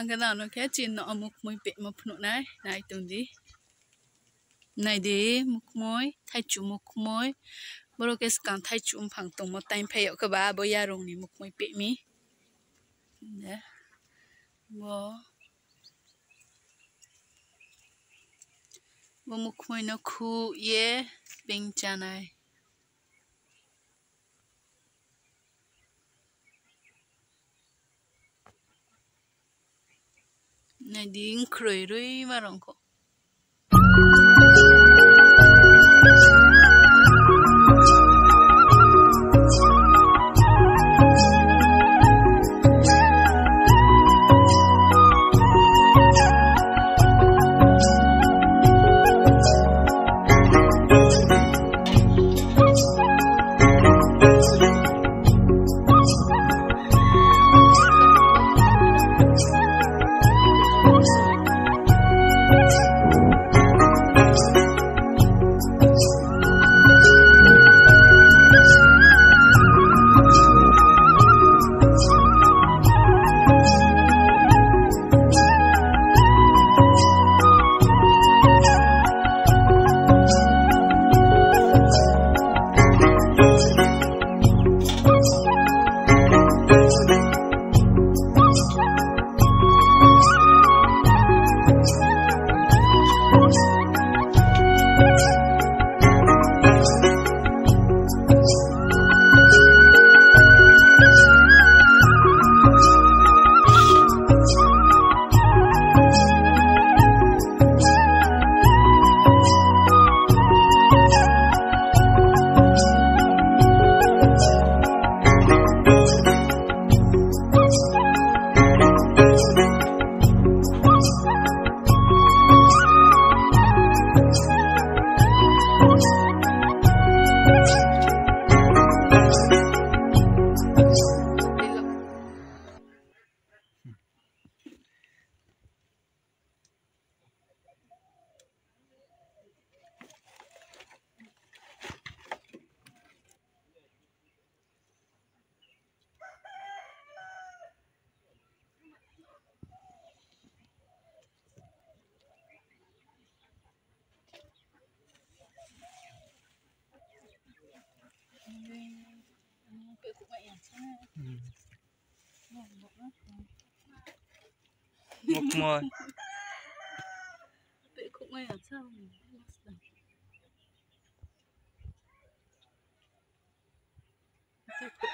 càng cái nào nó khé chín nó một mối bẹ một nụ này này tuần đi này đi một mối thay chủ một mùi bố cái càng thay chủ phẳng tổng một tay phải ở cái bà bố ya rồng này một mối bẹ mi nè bố bố một mối nó khu ye bình cha này này điên khởi rồi mà lòng khổ một mồi Vậy cũng ngay ở sau Tôi cũng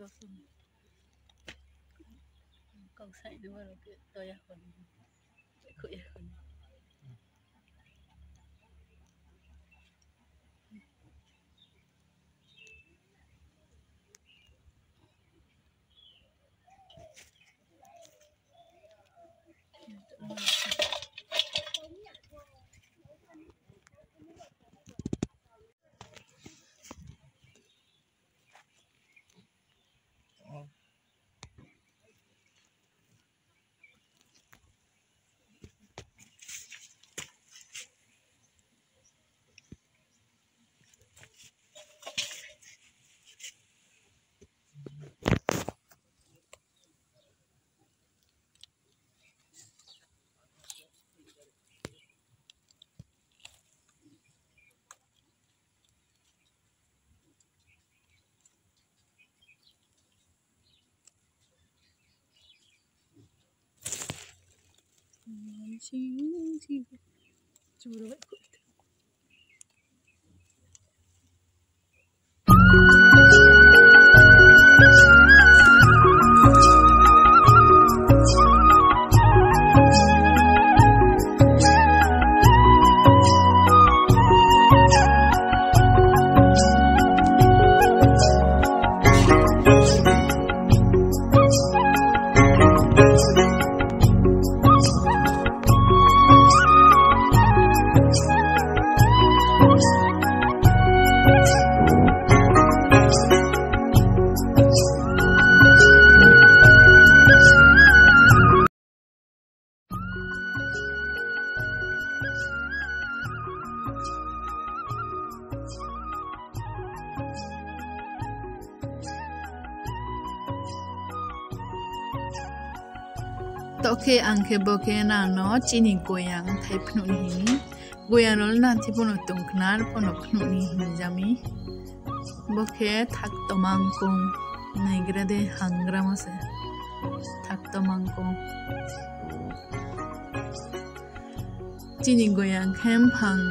nó xiềng à đấy. Ganito sa Kung sa ya wala しい。しちょうどいい toke angke boke na no chini goyang thai phnu ni rol na thi pono tung knar pono phnu ni jami boke thak tomang kong naigra de hangra thak tomang kong chini goyang khem phang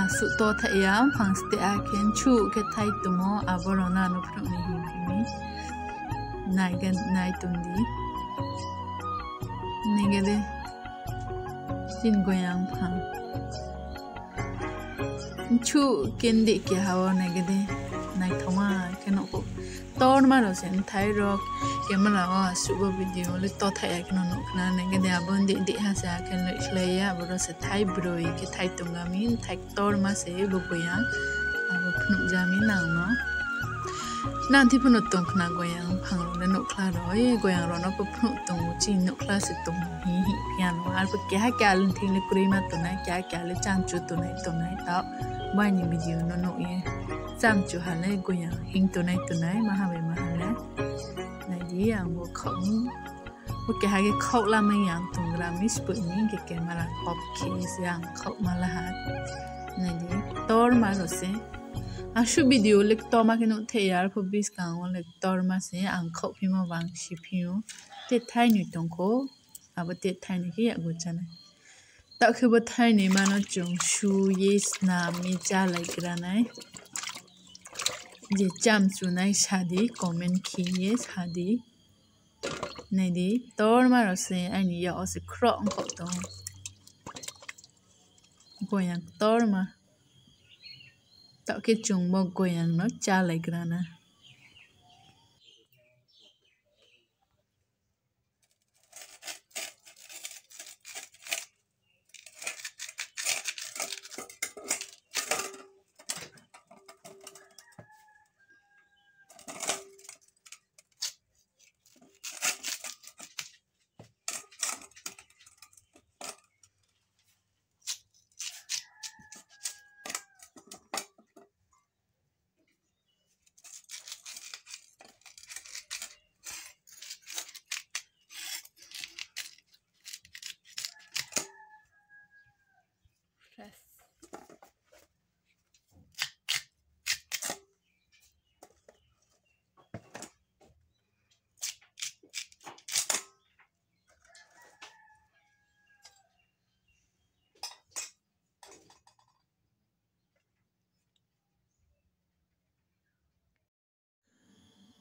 a to tha ya phang ste a ken chu ke thai tumo aborona no phnu ni hi mi nai gan nai tundi negede jin goyang phang chu kendi ke hawa negede nai thoma keno ko tor ma ro sen thai ro ke ma la wa su bo video le to thai ke no no khna negede abon di di ha sa ke le khle ya bo ro se thai bro ke thai tunga min thai tor ma se bo goyang abo นั่นที่พนุตรงขนาดกวยังพังลงนนกคลาดอยกวยังรอนอปพนุตรงจีนกคลาสิตรงนี้พยานว่าอัลปแก่แก่ลุนทิ้งเล็กรีมาตัวไหนแก่แก่เลยจางจุตัวไหนตัวไหนต้าบ้านยังมีอยู่นนกเองจางจุฮันเลยกวยังหิงตัวไหนตัวไหนมาหาไปมาหาแล้วนายยี่ยังว่าของว่าแกหาแกเข้าละไม่ยังตรงละไม่สปุ่นี่แกแกมาละขอบเคสยังเข้ามาละหัดนายยี่ตอร์มาหรอเซ Ashu video lek to ma kinu the yar pho bis kang on lek tor ma se ang kho phi ma wang shi phi yo te thai ni tong ko ab te thai ni ki ya go chan ta khu ba thai ni ma no chung shu yes na mi cha lai kra nai je cham chu nai shadi comment ki yes hadi này đi tor mà rồi se anh ya os kro ko to ko yang tor mà tạo cái chung bò quèn nó cha lại grana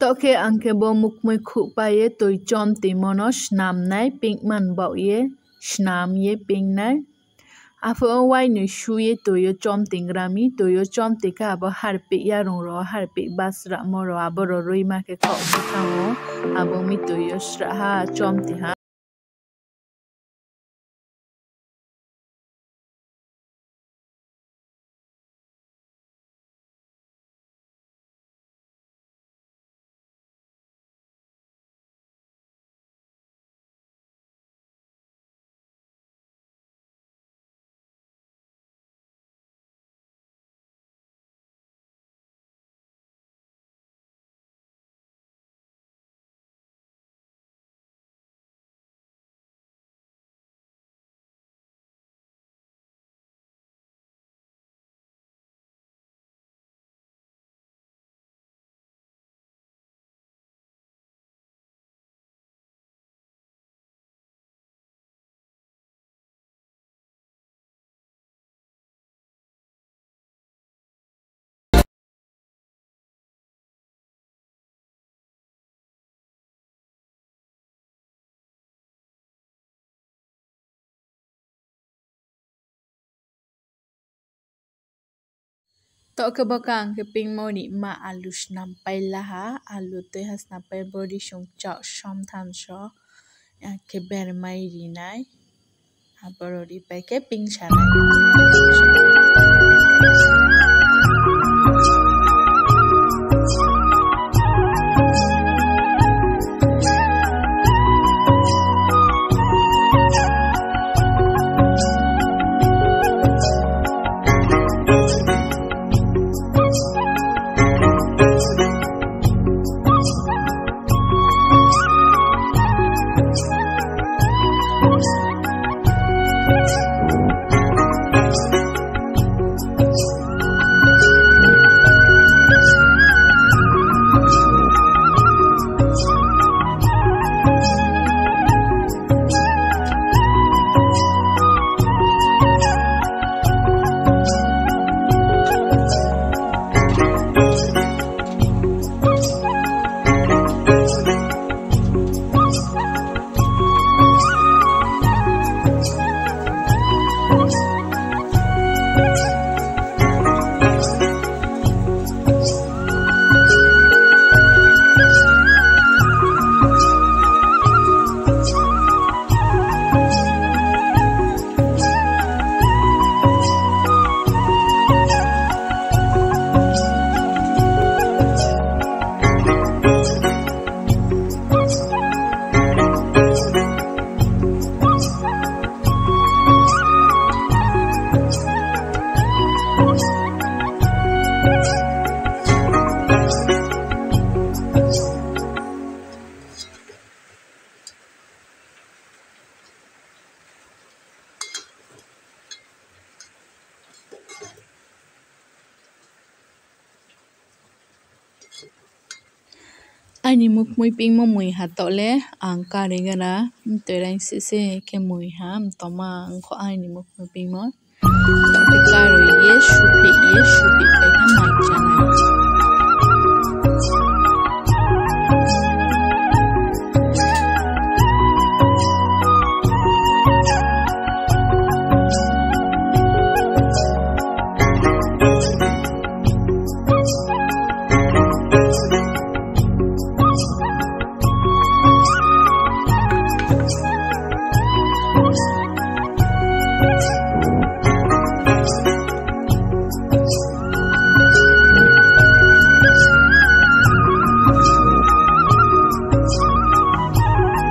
toke angke bo mukmoi khupa ye toi chomti mono snam nai pinkman bo ye snam ye ping nai afo wai ni shu ye toyo chomting rami toyo chomte ka abo harpe yarong ro harpe basra moro aboro roima ke kho khawo abo mi toyo shra ha chomti ha Tok ke bokang ke ping mo ni ma alush nampai laha alu tu has nampai body shong chok shom tham sho ya ke ber mai ha borori pai ke ping chalai animuk mui pingmo mui ha tole ang kari gara terain sise ke mui ha toma angko animuk mui pingmo karo ye shupi ye shupi pe ke mai chana